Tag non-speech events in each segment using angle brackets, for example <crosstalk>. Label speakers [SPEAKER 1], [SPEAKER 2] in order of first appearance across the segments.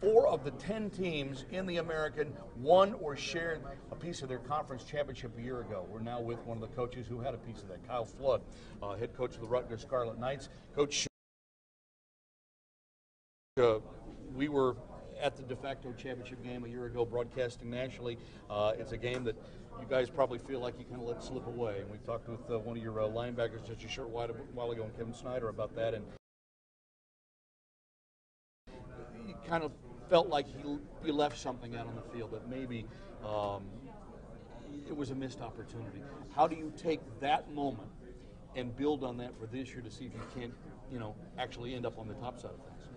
[SPEAKER 1] Four of the ten teams in the American won or shared a piece of their conference championship a year ago. We're now with one of the coaches who had a piece of that, Kyle Flood, uh, head coach of the Rutgers Scarlet Knights. Coach, uh, we were at the de facto championship game a year ago, broadcasting nationally. Uh, it's a game that you guys probably feel like you kind of let slip away. And we talked with uh, one of your uh, linebackers just a short while, while ago, Kevin Snyder, about that. And you kind of felt like he, you left something out on the field that maybe um, it was a missed opportunity. How do you take that moment and build on that for this year to see if you can't, you know, actually end up on the top side of things?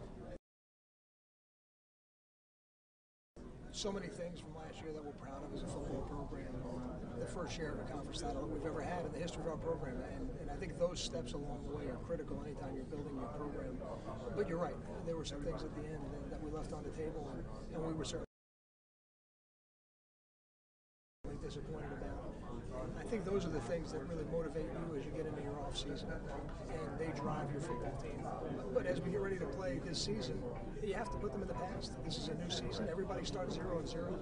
[SPEAKER 2] so many things from last year that we're proud of as a football program. First share of a conference title that we've ever had in the history of our program, and, and I think those steps along the way are critical anytime you're building your program. But you're right, there were some things at the end that we left on the table, and, and we were certainly disappointed about. I think those are the things that really motivate you as you get into your off season, and they drive your football team. But as we get ready to play this season, you have to put them in the past. This is a new season. Everybody starts zero and zero.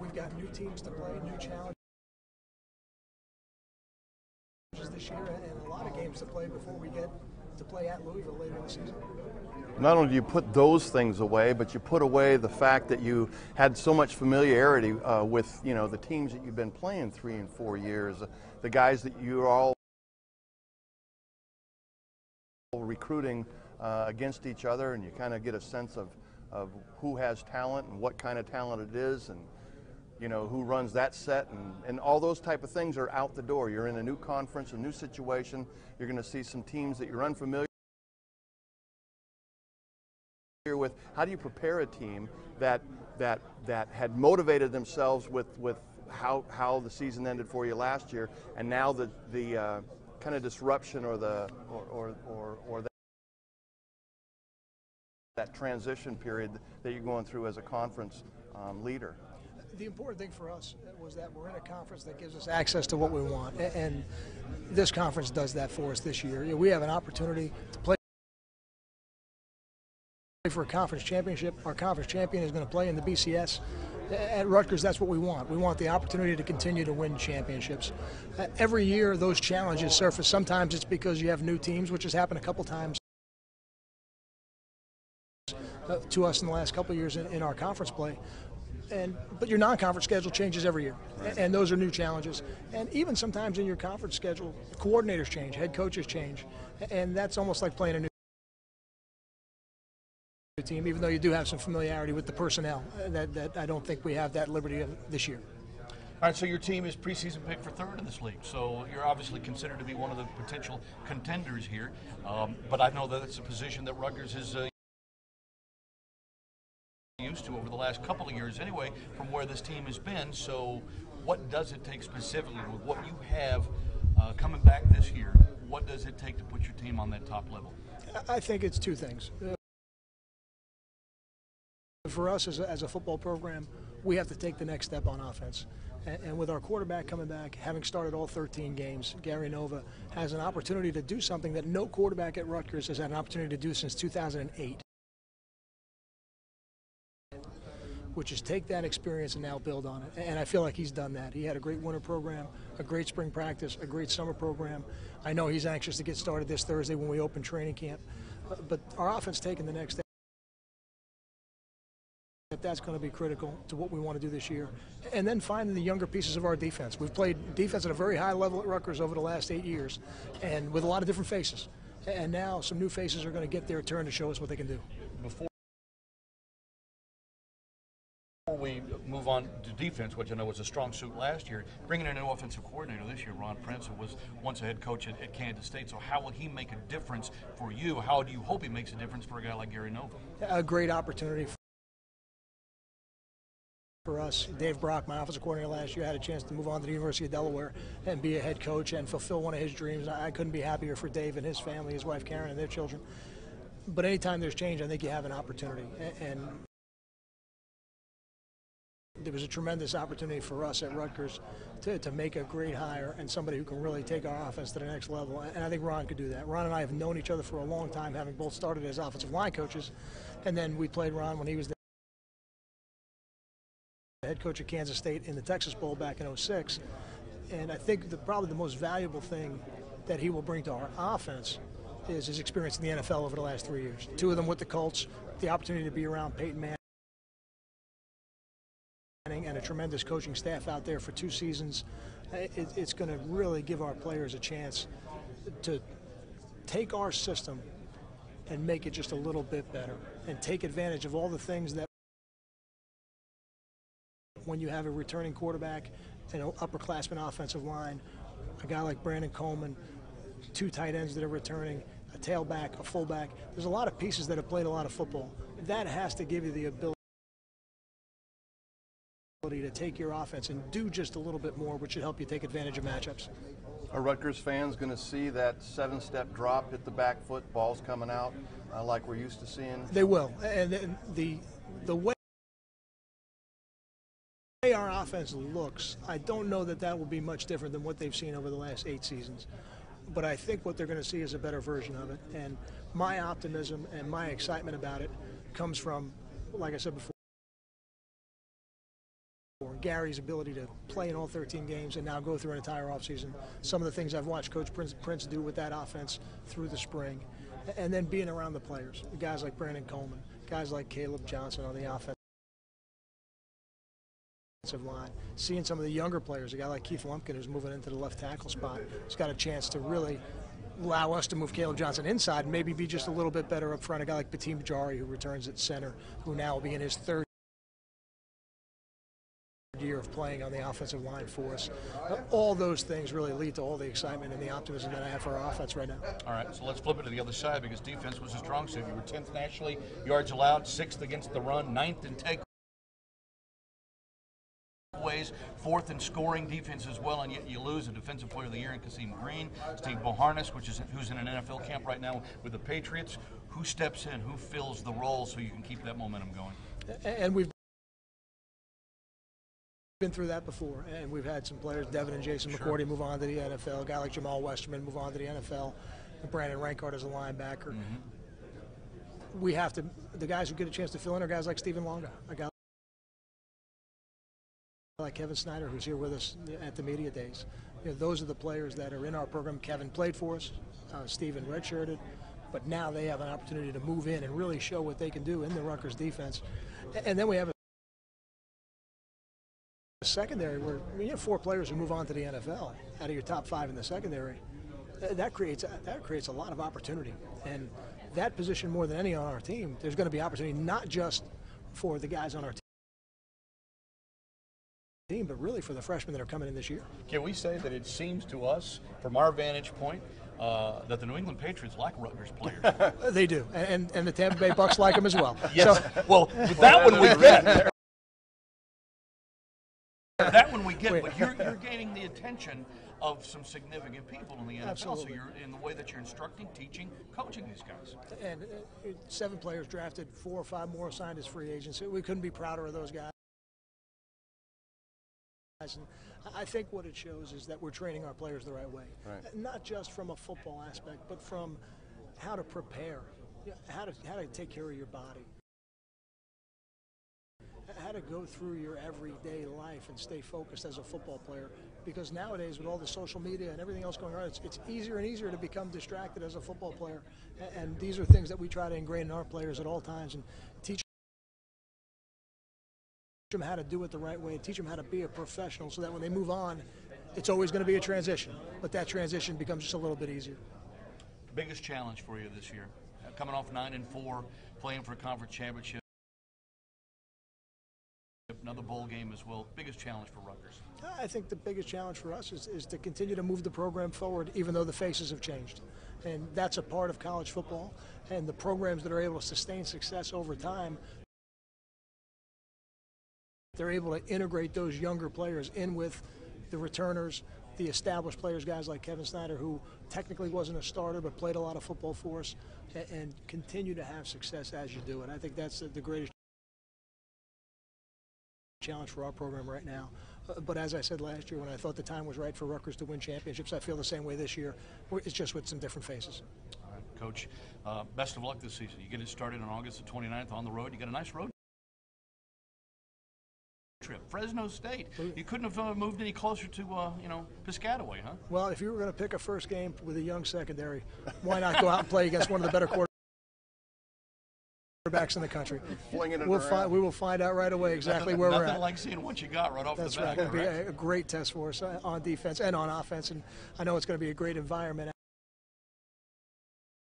[SPEAKER 2] We've got new teams to play, new challenges this year, and a lot of games to play before we get to play at Louisville later in the season.
[SPEAKER 3] Not only do you put those things away, but you put away the fact that you had so much familiarity uh, with you know the teams that you've been playing three and four years, uh, the guys that you're all recruiting uh, against each other, and you kind of get a sense of, of who has talent and what kind of talent it is, and you know who runs that set, and, and all those type of things are out the door. You're in a new conference, a new situation. You're going to see some teams that you're unfamiliar with how do you prepare a team that that that had motivated themselves with with how how the season ended for you last year, and now the the uh, kind of disruption or the or or or, or that, that transition period that you're going through as a conference um, leader.
[SPEAKER 2] The important thing for us was that we're in a conference that gives us access to what we want, and this conference does that for us this year. We have an opportunity to play for a conference championship. Our conference champion is going to play in the BCS. At Rutgers, that's what we want. We want the opportunity to continue to win championships. Uh, every year, those challenges surface. Sometimes it's because you have new teams, which has happened a couple times uh, to us in the last couple years in, in, our conference play. And but your non-conference schedule changes every year, right. and those are new challenges. And even sometimes in your conference schedule, coordinators change, head coaches change, and that's almost like playing a new team, even though you do have some familiarity with the personnel. Uh, that, that I don't think we have that liberty this year.
[SPEAKER 1] All right, so your team is preseason picked for third in this league, so you're obviously considered to be one of the potential contenders here. Um, but I know that it's a position that Rutgers is uh, used to over the last couple of years, anyway, from where this team has been. So, what does it take specifically with what you have uh, coming back this year? What does it take to put your team on that top level?
[SPEAKER 2] I think it's two things. Uh, for us as a, as a, football program, we have to take the next step on offense. And, and, with our quarterback coming back, having started all 13 games, Gary Nova has an opportunity to do something that no quarterback at Rutgers has had an opportunity to do since 2008. Which is take that experience and now build on it. And I feel like he's done that. He had a great winter program, a great spring practice, a great summer program. I know he's anxious to get started this Thursday when we open training camp. But our offense taking the next step that's going to be critical to what we want to do this year. And then finding the younger pieces of our defense. We've played defense at a very high level at Rutgers over the last eight years, and with a lot of different faces. And now some new faces are going to get their turn to show us what they can do.
[SPEAKER 1] Before we move on to defense, which I know was a strong suit last year, bringing in a new offensive coordinator this year, Ron Prince, who was once a head coach at, at, Kansas State. So how will he make a difference for you? How do you hope he makes a difference for a guy like Gary Nova?
[SPEAKER 2] A great opportunity for us. Dave Brock, my offensive coordinator last year, had a chance to move on to the University of Delaware and be a head coach and fulfill one of his dreams. I couldn't be happier for Dave and his family, his wife Karen, and their children. But anytime there's change, I think you have an opportunity. And there was a tremendous opportunity for us at Rutgers to, to make a great hire and somebody who can really take our offense to the next level. And I think Ron could do that. Ron and I have known each other for a long time, having both started as offensive line coaches, and then we played Ron when he was the head coach of Kansas State in the Texas Bowl back in 06. And I think the, probably the most valuable thing that he will bring to our offense is his experience in the NFL over the last three years. Two of them with the Colts, the opportunity to be around Peyton Manning and a tremendous coaching staff out there for two seasons. It, it's going to really give our players a chance to take our system and make it just a little bit better and take advantage of all the things that when you have a returning quarterback an upperclassman offensive line, a guy like Brandon Coleman, two tight ends that are returning, a tailback, a fullback. There's a lot of pieces that have played a lot of football. That has to give you the ability to take your offense and do just a little bit more, which should help you take advantage of matchups.
[SPEAKER 3] Are Rutgers fans going to see that seven-step drop, hit the back foot, balls coming out, uh, like we're used to seeing?
[SPEAKER 2] They will, and the, the way our offense looks, I don't know that that will be much different than what they've seen over the last eight seasons. But I think what they're going to see is a better version of it, and my optimism and my excitement about it comes from, like I said before. Gary's ability to play in all 13 games and now go through an entire offseason. Some of the things I've watched Coach Prince, Prince do with that offense through the spring. And then being around the players, guys like Brandon Coleman, guys like Kaleb Johnson on the offensive line. Seeing some of the younger players, a guy like Keith Lumpkin who's moving into the left tackle spot, he's got a chance to really allow us to move Kaleb Johnson inside and maybe be just a little bit better up front. A guy like Betim Bujari who returns at center, who now will be in his third year of playing on the offensive line for us. All those things really lead to all the excitement and the optimism that I have for our offense right now.
[SPEAKER 1] All right, so let's flip it to the other side because defense was a strong suit. You were 10th nationally, yards allowed, sixth against the run, ninth in takeaways, fourth in scoring defense as well, and yet you lose a defensive player of the year in Khaseem Greene, Steve Beauharnais, which is who's in an NFL camp right now with the Patriots. Who steps in? Who fills the role so you can keep that momentum going?
[SPEAKER 2] And we've been through that before, and we've had some players, Devin and Jason McCourty, move on to the NFL. A guy like Jamal Westerman move on to the NFL. And Brandon Renkart as a linebacker. Mm-hmm. We have to. The guys who get a chance to fill in are guys like Stephen Longa, a guy like Kevin Snyder, who's here with us at the media days. You know, those are the players that are in our program. Kevin played for us. Uh, Stephen redshirted, but now they have an opportunity to move in and really show what they can do in the Rutgers defense. And then we have a secondary where you have four players who move on to the NFL out of your top five in the secondary. That creates that creates a lot of opportunity, and that position more than any on our team, there's going to be opportunity not just for the guys on our team, but really for the freshmen that are coming in this year.
[SPEAKER 1] Can we say that it seems to us, from our vantage point, uh, that the New England Patriots like Rutgers players? <laughs>
[SPEAKER 2] they do, and and the Tampa Bay Bucks like them as well.
[SPEAKER 1] Yes. So, well, that one we get. Get, Wait. but you're, you're gaining the attention of some significant people in the NFL.
[SPEAKER 2] Absolutely.
[SPEAKER 1] So you're in the way that you're instructing, teaching, coaching these guys.
[SPEAKER 2] And uh, seven players drafted, four or five more signed as free agents. We couldn't be prouder of those guys. And I think what it shows is that we're training our players the right way.
[SPEAKER 3] Right.
[SPEAKER 2] Not just from a football aspect, but from how to prepare, how to, how to take care of your body how to go through your everyday life and stay focused as a football player. Because nowadays, with all the social media and everything else going on, it's, it's easier and easier to become distracted as a football player. And, and these are things that we try to ingrain in our players at all times and teach them how to do it the right way, and teach them how to be a professional so that when they move on, it's always going to be a transition. But that transition becomes just a little bit easier.
[SPEAKER 1] Biggest challenge for you this year? Coming off 9 and 4, playing for a conference championship another bowl game as well. Biggest challenge for Rutgers?
[SPEAKER 2] I think the biggest challenge for us is, is to continue to move the program forward, even though the faces have changed. And that's a part of college football. And the programs that are able to sustain success over time, they're able to integrate those younger players in with the returners, the established players, guys like Kevin Snyder, who technically wasn't a starter but played a lot of football for us, and, and continue to have success as you do it. I think that's the greatest challenge for our program right now. Uh, but as I said last year, when I thought the time was right for Rutgers to win championships, I feel the same way this year. It's just with some different faces.
[SPEAKER 1] All right, Coach, uh, best of luck this season. You get it started on August the 29th on the road. You got a nice road trip, Fresno State. You couldn't have uh, moved any closer to, uh, you know, Piscataway, huh?
[SPEAKER 2] Well, if you were going to pick a first game with a young secondary, why not go out and play against one of the better quarterbacks in the country?
[SPEAKER 3] Flinging it
[SPEAKER 2] We'll
[SPEAKER 3] around.
[SPEAKER 2] find we will find out right away exactly
[SPEAKER 1] Nothing,
[SPEAKER 2] where we're
[SPEAKER 1] nothing
[SPEAKER 2] at.
[SPEAKER 1] like seeing what you got right off
[SPEAKER 2] That's
[SPEAKER 1] the
[SPEAKER 2] right.
[SPEAKER 1] bat.
[SPEAKER 2] Going to be a, a great test for us uh, on defense and on offense, and I know it's going to be a great environment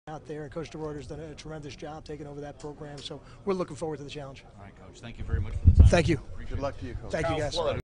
[SPEAKER 2] out there. And Coach DeRuyter's done a tremendous job taking over that program, so we're looking forward to the challenge.
[SPEAKER 1] All right, Coach. Thank you very much for the time.
[SPEAKER 2] Thank you.
[SPEAKER 3] Good luck to you, Coach.
[SPEAKER 2] Thank you, guys.
[SPEAKER 1] Flood,